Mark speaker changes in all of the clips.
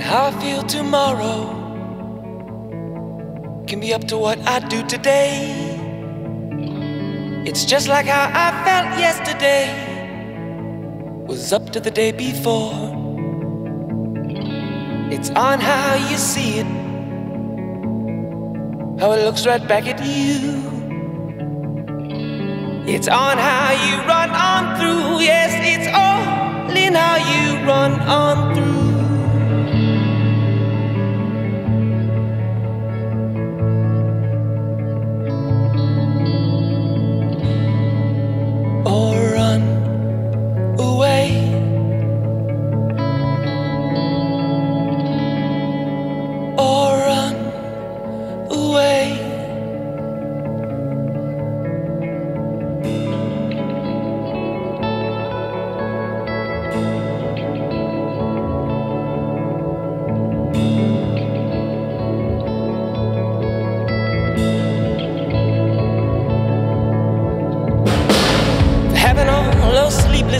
Speaker 1: How I feel tomorrow can be up to what I do today. It's just like how I felt yesterday was up to the day before. It's on how you see it, how it looks right back at you. It's on how you run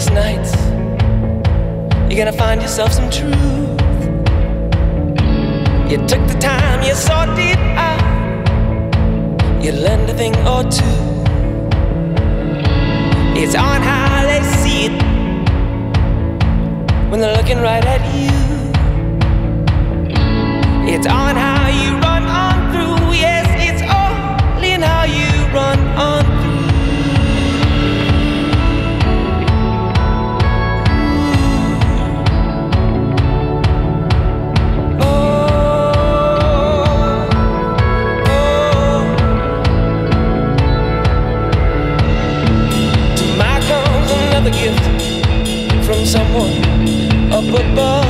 Speaker 1: sleepless nights, you're gonna find yourself some truth. You took the time, you sought it out, you learned a thing or two. It's on how they see it when they're looking right at you. From someone up above.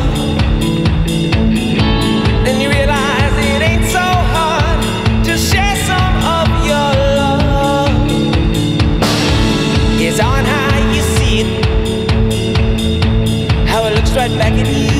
Speaker 1: Then you realize it ain't so hard to share some of your love. It's on how you see it, how it looks right back at you.